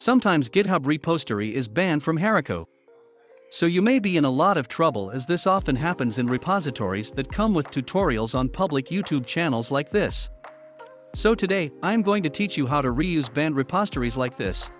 Sometimes GitHub repository is banned from Heroku. So you may be in a lot of trouble as this often happens in repositories that come with tutorials on public YouTube channels like this. So today, I'm going to teach you how to reuse banned repositories like this.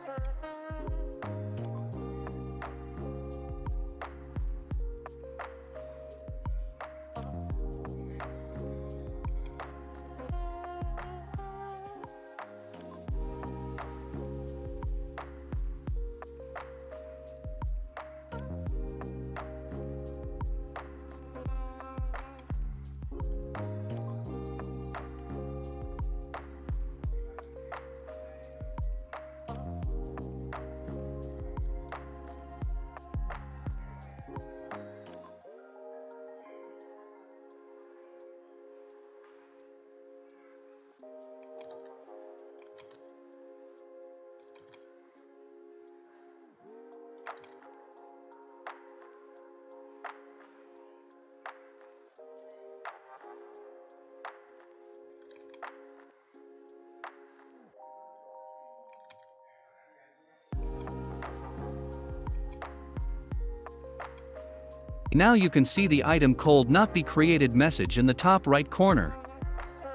Now you can see the item cold not be created message in the top right corner.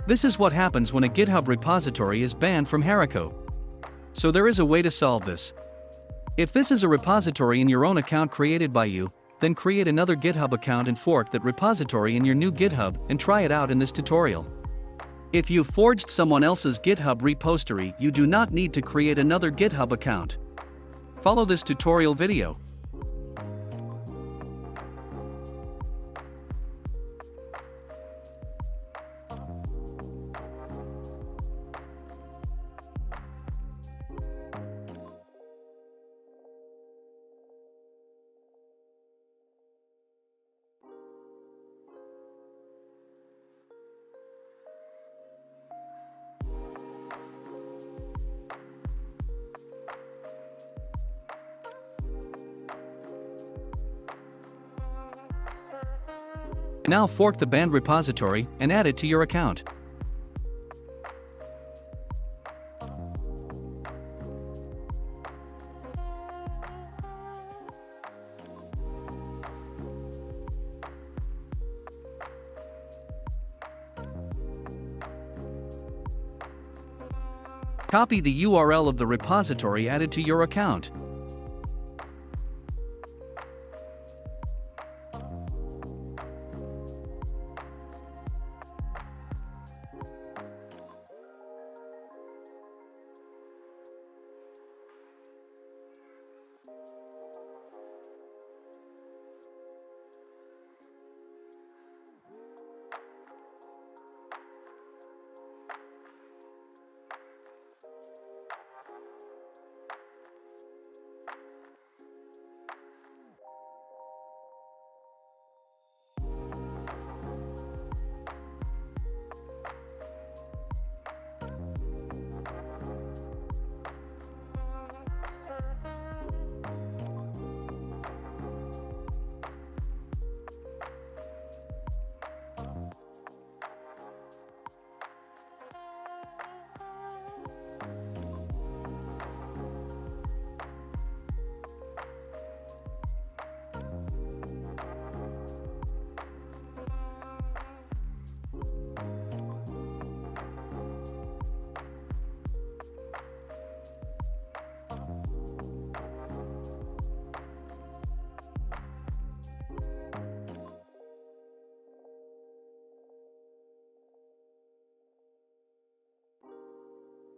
This is what happens when a GitHub repository is banned from Heroku. So there is a way to solve this. If this is a repository in your own account created by you, then create another GitHub account and fork that repository in your new GitHub and try it out in this tutorial. If you forked someone else's GitHub repository you do not need to create another GitHub account. Follow this tutorial video. Now fork the banned repository and add it to your account. Copy the URL of the repository added to your account.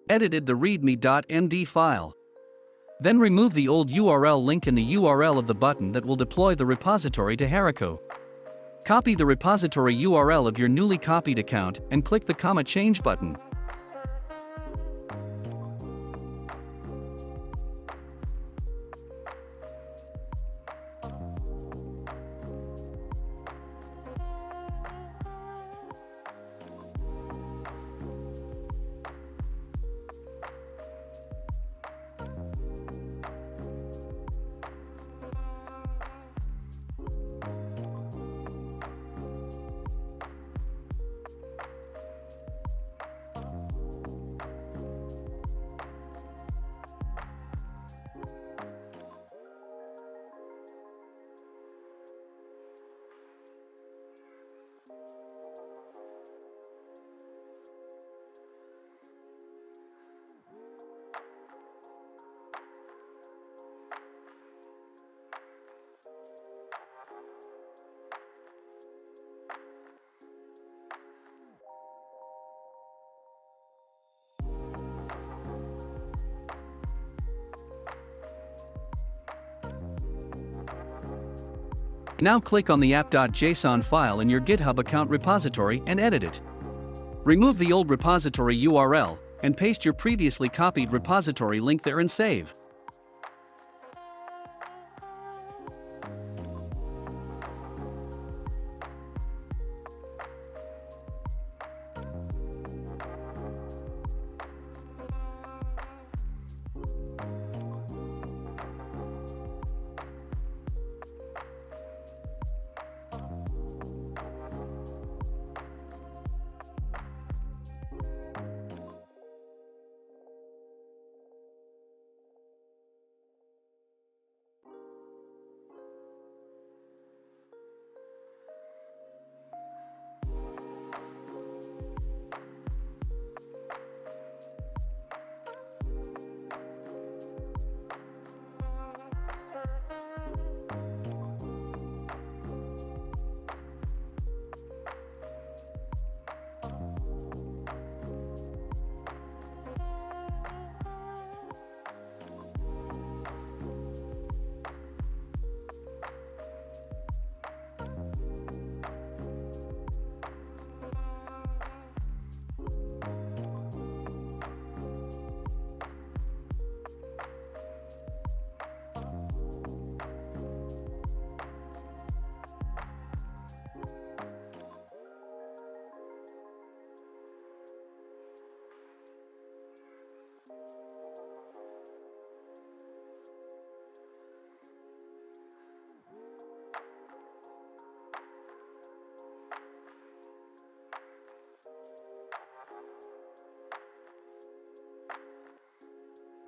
Edited the readme.md file. Then remove the old URL link in the URL of the button that will deploy the repository to Heroku. Copy the repository URL of your newly copied account and click the comma change button. Now click on the app.json file in your GitHub account repository and edit it. Remove the old repository URL and paste your previously copied repository link there and save.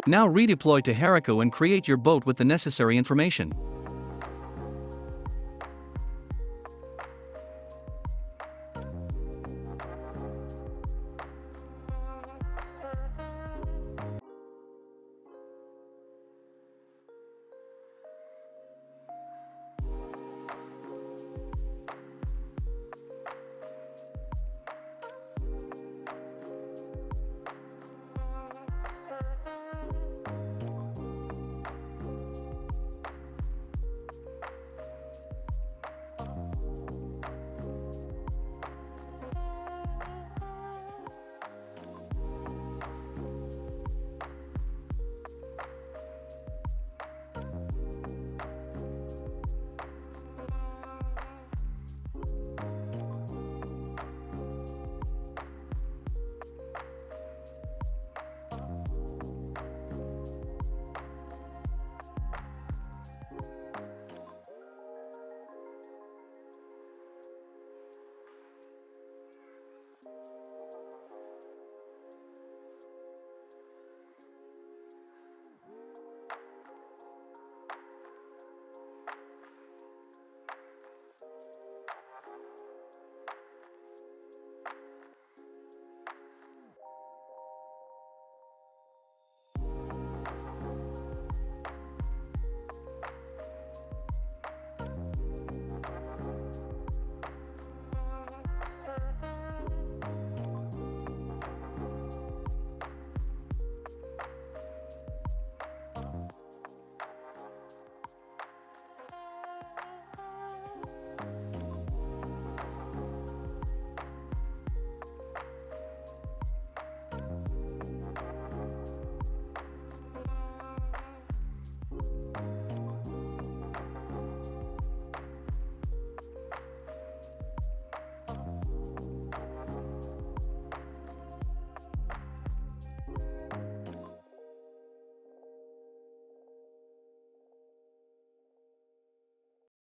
Now redeploy to Heroku and create your boat with the necessary information.